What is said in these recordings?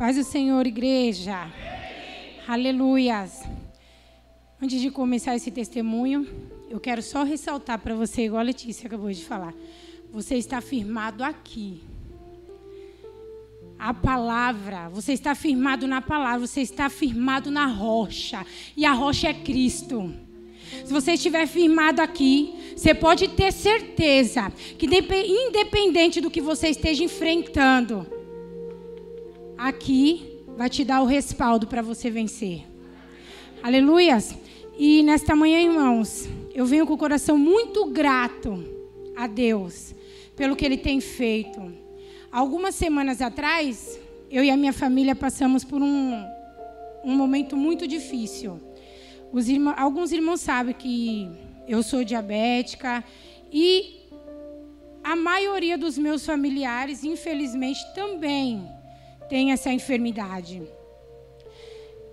Paz do Senhor, igreja. Aleluias. Antes de começar esse testemunho, eu quero só ressaltar para você, igual a Letícia acabou de falar. Você está firmado aqui. A palavra, você está firmado na palavra, você está firmado na rocha. E a rocha é Cristo. Se você estiver firmado aqui, você pode ter certeza que, independente do que você esteja enfrentando, aqui vai te dar o respaldo para você vencer. Aleluias. E nesta manhã, irmãos, eu venho com o coração muito grato a Deus pelo que Ele tem feito. Algumas semanas atrás, eu e a minha família passamos por um, um momento muito difícil. Irmãos, alguns irmãos sabem que eu sou diabética e a maioria dos meus familiares, infelizmente, também tem essa enfermidade.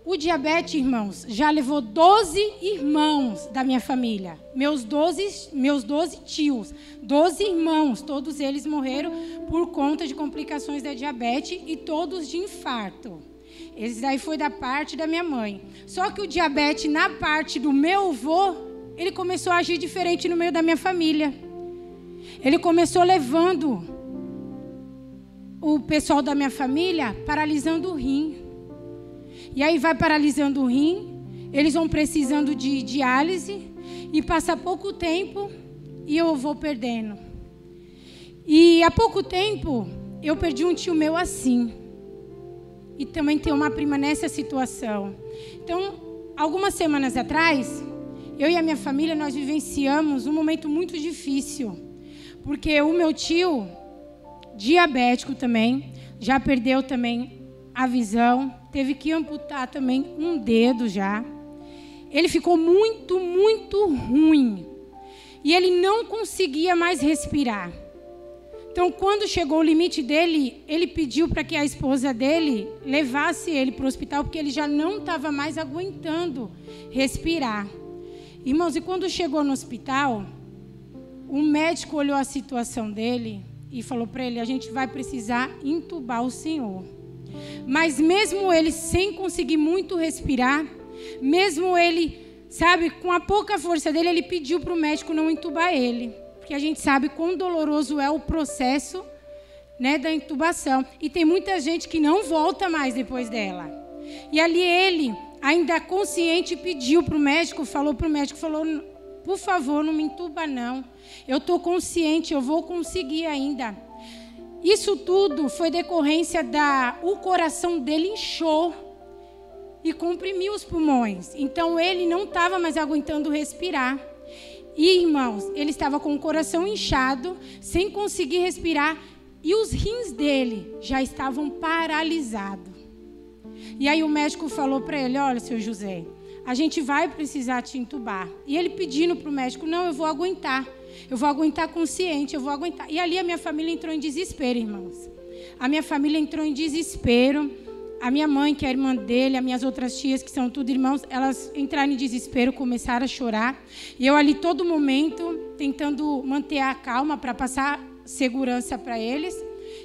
O diabetes, irmãos, já levou 12 irmãos da minha família. Meus 12, meus 12 tios, 12 irmãos, todos eles morreram por conta de complicações da diabetes e todos de infarto. Esse daí foi da parte da minha mãe. Só que o diabetes na parte do meu avô, ele começou a agir diferente no meio da minha família. Ele começou levando o pessoal da minha família paralisando o rim. E aí vai paralisando o rim, eles vão precisando de diálise e passa pouco tempo e eu vou perdendo. E há pouco tempo eu perdi um tio meu assim e também tem uma prima nessa situação. Então, algumas semanas atrás, eu e a minha família nós vivenciamos um momento muito difícil, porque o meu tio, diabético também, já perdeu também a visão, teve que amputar também um dedo já. Ele ficou muito, muito ruim. E ele não conseguia mais respirar. Então, quando chegou o limite dele, ele pediu para que a esposa dele levasse ele para o hospital, porque ele já não estava mais aguentando respirar. Irmãos, e quando chegou no hospital, o médico olhou a situação dele e falou para ele: a gente vai precisar intubar o senhor. Mas mesmo ele sem conseguir muito respirar, mesmo ele, sabe, com a pouca força dele, ele pediu para o médico não intubar ele porque a gente sabe quão doloroso é o processo né, da intubação. E tem muita gente que não volta mais depois dela. E ali ele, ainda consciente, pediu para o médico, falou para o médico, falou, por favor, não me intuba não. Eu estou consciente, eu vou conseguir ainda. Isso tudo foi decorrência da o coração dele inchou e comprimiu os pulmões. Então ele não estava mais aguentando respirar. E, irmãos, ele estava com o coração inchado, sem conseguir respirar, e os rins dele já estavam paralisados. E aí o médico falou para ele: Olha, seu José, a gente vai precisar te entubar. E ele pedindo para o médico: Não, eu vou aguentar. Eu vou aguentar consciente, eu vou aguentar. E ali a minha família entrou em desespero, irmãos. A minha família entrou em desespero a minha mãe, que é irmã dele, as minhas outras tias, que são tudo irmãos, elas entraram em desespero, começaram a chorar. E eu ali todo momento tentando manter a calma para passar segurança para eles.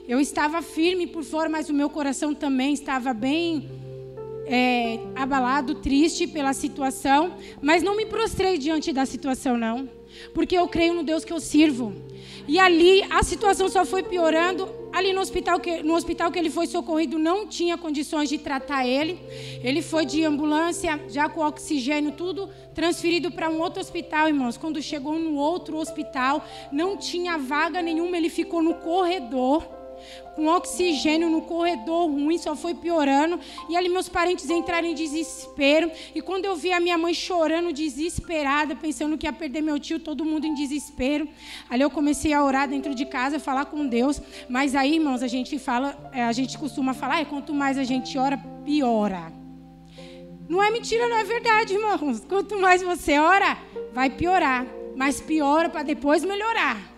Eu estava firme por fora, mas o meu coração também estava bem é, abalado, triste pela situação. Mas não me prostrei diante da situação, não. Porque eu creio no Deus que eu sirvo. E ali a situação só foi piorando. Ali no hospital, que, no hospital que ele foi socorrido, não tinha condições de tratar ele. Ele foi de ambulância, já com oxigênio, tudo transferido para um outro hospital, irmãos. Quando chegou no outro hospital, não tinha vaga nenhuma, ele ficou no corredor com oxigênio no corredor ruim, só foi piorando. E ali meus parentes entraram em desespero. E quando eu vi a minha mãe chorando, desesperada, pensando que ia perder meu tio, todo mundo em desespero. Ali eu comecei a orar dentro de casa, falar com Deus. Mas aí, irmãos, a gente fala, é, a gente costuma falar, quanto mais a gente ora, piora. Não é mentira, não é verdade, irmãos. Quanto mais você ora, vai piorar. Mas piora para depois melhorar.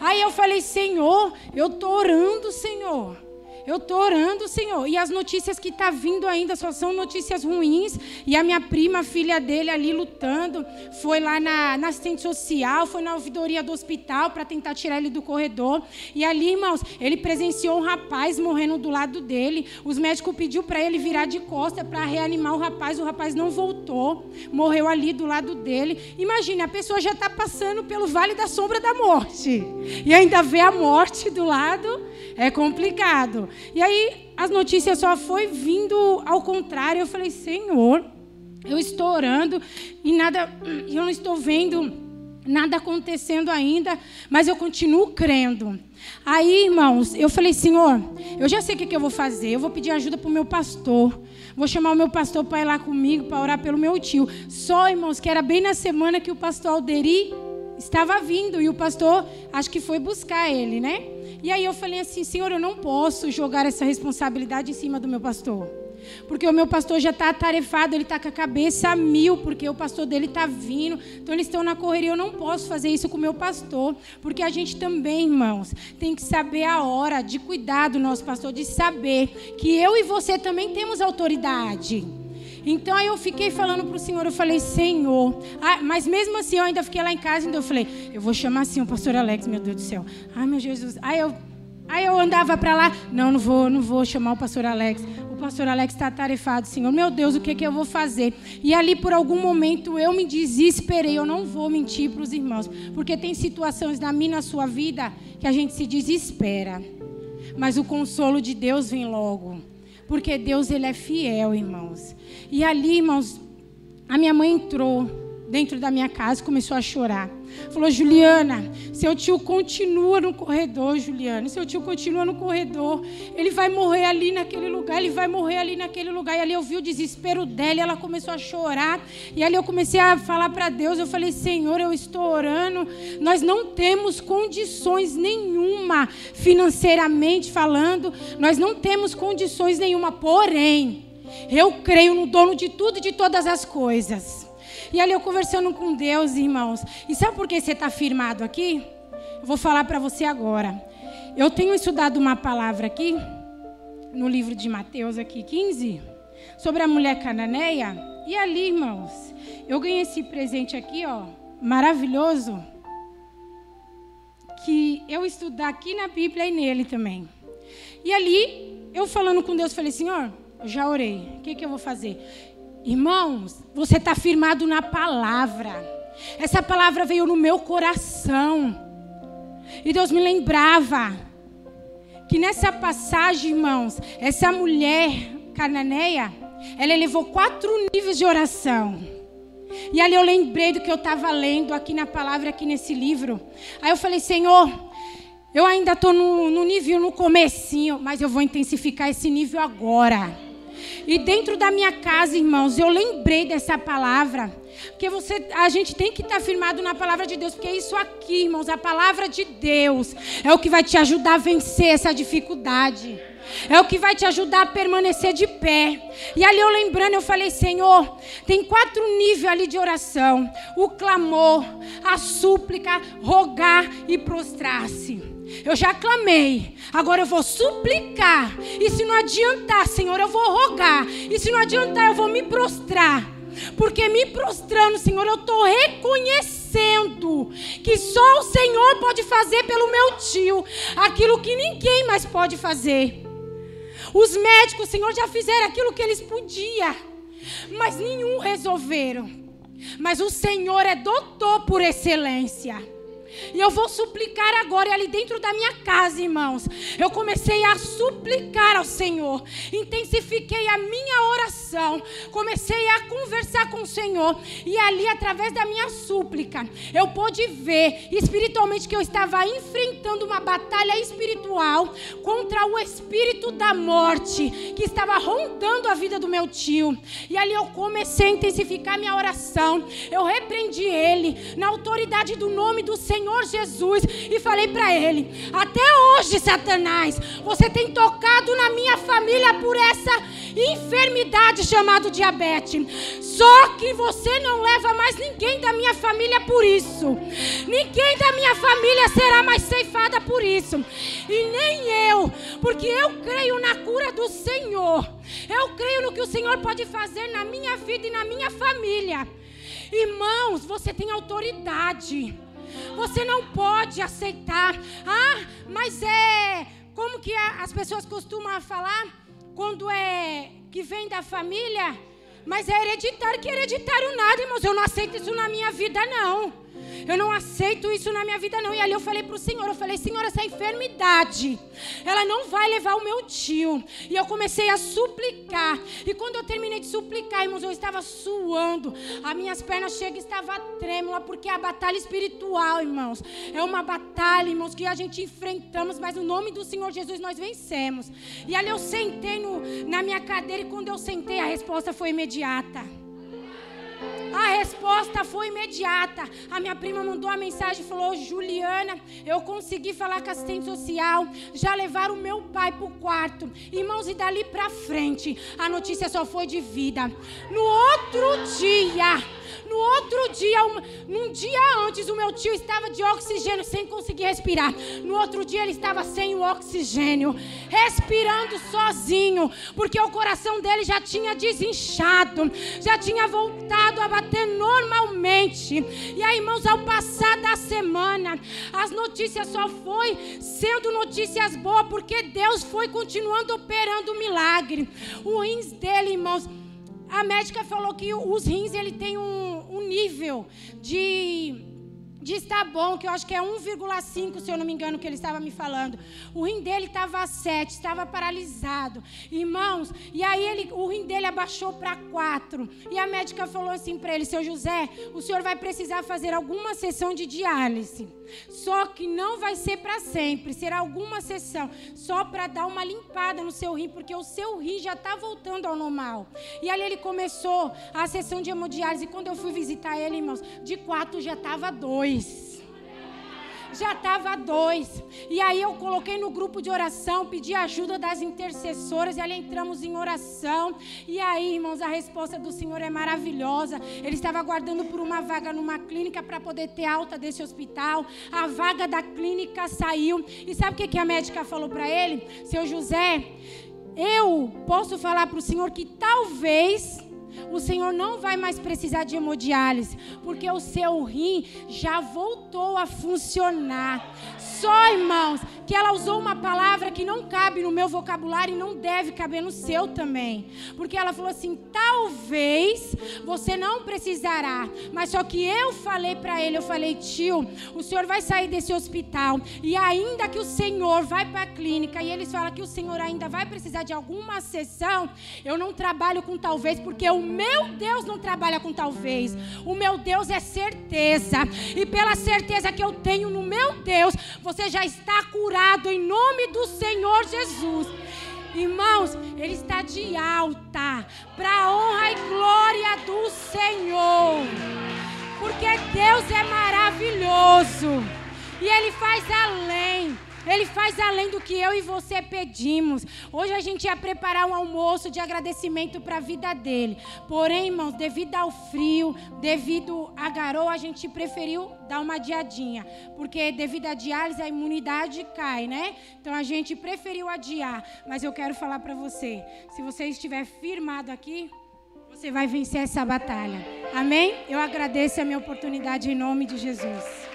Aí eu falei, Senhor, eu estou orando, Senhor. Eu estou orando, Senhor. E as notícias que tá vindo ainda só são notícias ruins. E a minha prima, filha dele, ali lutando, foi lá na, na assistente social, foi na ouvidoria do hospital para tentar tirar ele do corredor. E ali, irmãos, ele presenciou um rapaz morrendo do lado dele. Os médicos pediu para ele virar de costa para reanimar o rapaz. O rapaz não voltou, morreu ali do lado dele. Imagine, a pessoa já está passando pelo vale da sombra da morte. E ainda vê a morte do lado é complicado. E aí as notícias só foi vindo ao contrário. Eu falei, Senhor, eu estou orando e nada, eu não estou vendo nada acontecendo ainda, mas eu continuo crendo. Aí, irmãos, eu falei, Senhor, eu já sei o que, que eu vou fazer. Eu vou pedir ajuda para o meu pastor. Vou chamar o meu pastor para ir lá comigo, para orar pelo meu tio. Só, irmãos, que era bem na semana que o pastor Alderi estava vindo e o pastor, acho que foi buscar ele, né? E aí eu falei assim, Senhor, eu não posso jogar essa responsabilidade em cima do meu pastor. Porque o meu pastor já está atarefado, ele está com a cabeça a mil, porque o pastor dele está vindo. Então eles estão na correria. Eu não posso fazer isso com o meu pastor. Porque a gente também, irmãos, tem que saber a hora de cuidar do nosso pastor, de saber que eu e você também temos autoridade. Então aí eu fiquei falando para o Senhor, eu falei, Senhor. Ah, mas mesmo assim eu ainda fiquei lá em casa, então eu falei, eu vou chamar assim o pastor Alex, meu Deus do céu. Ai, meu Jesus. Aí eu, aí eu andava para lá, não, não vou, não vou chamar o pastor Alex. O pastor Alex está atarefado, Senhor. Meu Deus, o que, que eu vou fazer? E ali, por algum momento, eu me desesperei. Eu não vou mentir para os irmãos. Porque tem situações na minha, na sua vida, que a gente se desespera. Mas o consolo de Deus vem logo. Porque Deus ele é fiel, irmãos. E ali, irmãos, a minha mãe entrou dentro da minha casa e começou a chorar. Falou, Juliana, seu tio continua no corredor, Juliana. Seu tio continua no corredor. Ele vai morrer ali naquele lugar, ele vai morrer ali naquele lugar. E ali eu vi o desespero dela, e ela começou a chorar. E ali eu comecei a falar para Deus, eu falei, Senhor, eu estou orando. Nós não temos condições nenhuma, financeiramente falando, nós não temos condições nenhuma. Porém, eu creio no dono de tudo e de todas as coisas. E ali eu conversando com Deus, irmãos. E sabe por que você está firmado aqui? Eu vou falar para você agora. Eu tenho estudado uma palavra aqui, no livro de Mateus, aqui 15, sobre a mulher cananeia. E ali, irmãos, eu ganhei esse presente aqui, ó, maravilhoso, que eu estudar aqui na Bíblia e nele também. E ali, eu falando com Deus, falei, Senhor, já orei, o que, que eu vou fazer? Irmãos, você está firmado na palavra. Essa palavra veio no meu coração. E Deus me lembrava que nessa passagem, irmãos, essa mulher cananeia, ela elevou quatro níveis de oração. E ali eu lembrei do que eu estava lendo aqui na palavra, aqui nesse livro. Aí eu falei, Senhor, eu ainda estou no, no nível, no comecinho, mas eu vou intensificar esse nível agora. E dentro da minha casa, irmãos, eu lembrei dessa palavra. Porque você, a gente tem que estar firmado na palavra de Deus, porque é isso aqui, irmãos, a palavra de Deus é o que vai te ajudar a vencer essa dificuldade. É o que vai te ajudar a permanecer de pé. E ali eu lembrando, eu falei, Senhor, tem quatro níveis ali de oração: o clamor, a súplica, rogar e prostrar-se. Eu já clamei, agora eu vou suplicar. E se não adiantar, Senhor, eu vou rogar. E se não adiantar, eu vou me prostrar. Porque me prostrando, Senhor, eu estou reconhecendo que só o Senhor pode fazer pelo meu tio aquilo que ninguém mais pode fazer. Os médicos, Senhor, já fizeram aquilo que eles podiam, mas nenhum resolveram. Mas o Senhor é doutor por excelência. E eu vou suplicar agora, e ali dentro da minha casa, irmãos, eu comecei a suplicar ao Senhor, intensifiquei a minha oração, comecei a conversar com o Senhor, e ali, através da minha súplica, eu pude ver espiritualmente que eu estava enfrentando uma batalha espiritual contra o espírito da morte que estava rondando a vida do meu tio. E ali eu comecei a intensificar minha oração, eu repreendi ele na autoridade do nome do Senhor. Senhor Jesus e falei para ele: Até hoje, Satanás, você tem tocado na minha família por essa enfermidade chamada diabetes. Só que você não leva mais ninguém da minha família por isso. Ninguém da minha família será mais ceifada por isso. E nem eu, porque eu creio na cura do Senhor. Eu creio no que o Senhor pode fazer na minha vida e na minha família. Irmãos, você tem autoridade. Você não pode aceitar. Ah, mas é. Como que as pessoas costumam falar? Quando é que vem da família? Mas é hereditário. Que hereditário nada, irmãos. Eu não aceito isso na minha vida, não. Eu não aceito isso na minha vida, não. E ali eu falei para o Senhor: eu falei, Senhor, essa enfermidade, ela não vai levar o meu tio. E eu comecei a suplicar. E quando eu terminei de suplicar, irmãos, eu estava suando. As minhas pernas chegam estava trêmula, porque a batalha espiritual, irmãos, é uma batalha, irmãos, que a gente enfrentamos, mas no nome do Senhor Jesus nós vencemos. E ali eu sentei no, na minha cadeira, e quando eu sentei, a resposta foi imediata. A resposta foi imediata. A minha prima mandou uma mensagem e falou: Juliana, eu consegui falar com a assistente social. Já levaram o meu pai para o quarto. Irmãos, e dali para frente, a notícia só foi de vida. No outro dia. No outro dia, um, dia antes, o meu tio estava de oxigênio sem conseguir respirar. No outro dia, ele estava sem o oxigênio, respirando sozinho, porque o coração dele já tinha desinchado, já tinha voltado a bater normalmente. E aí, irmãos, ao passar da semana, as notícias só foi sendo notícias boas, porque Deus foi continuando operando o milagre. O rins dele, irmãos a médica falou que os rins ele tem um, um nível de de estar bom, que eu acho que é 1,5, se eu não me engano, que ele estava me falando. O rim dele estava a 7, estava paralisado. Irmãos, e aí ele, o rim dele abaixou para 4. E a médica falou assim para ele: Seu José, o senhor vai precisar fazer alguma sessão de diálise. Só que não vai ser para sempre, será alguma sessão, só para dar uma limpada no seu rim, porque o seu rim já está voltando ao normal. E ali ele começou a sessão de hemodiálise. Quando eu fui visitar ele, irmãos, de 4 já estava 2 dois. Já estava dois. E aí eu coloquei no grupo de oração, pedi ajuda das intercessoras, e ali entramos em oração. E aí, irmãos, a resposta do Senhor é maravilhosa. Ele estava aguardando por uma vaga numa clínica para poder ter alta desse hospital. A vaga da clínica saiu. E sabe o que, que a médica falou para ele? Seu José, eu posso falar para o Senhor que talvez o Senhor não vai mais precisar de hemodiálise, porque o seu rim já voltou a funcionar. Só, irmãos, que ela usou uma palavra que não cabe no meu vocabulário e não deve caber no seu também. Porque ela falou assim: talvez você não precisará, mas só que eu falei para ele, eu falei, tio, o senhor vai sair desse hospital e ainda que o senhor vai para a clínica e eles falam que o senhor ainda vai precisar de alguma sessão, eu não trabalho com talvez, porque o meu Deus não trabalha com talvez. O meu Deus é certeza. E pela certeza que eu tenho no meu Deus, você já está curado em nome do Senhor Jesus. Irmãos, ele está de alta para a honra e glória do Senhor. Porque Deus é maravilhoso e ele faz além. Ele faz além do que eu e você pedimos. Hoje a gente ia preparar um almoço de agradecimento para a vida dele. Porém, irmãos, devido ao frio, devido à garoa, a gente preferiu dar uma adiadinha. Porque devido à diálise, a imunidade cai, né? Então a gente preferiu adiar. Mas eu quero falar para você: se você estiver firmado aqui, você vai vencer essa batalha. Amém? Eu agradeço a minha oportunidade em nome de Jesus.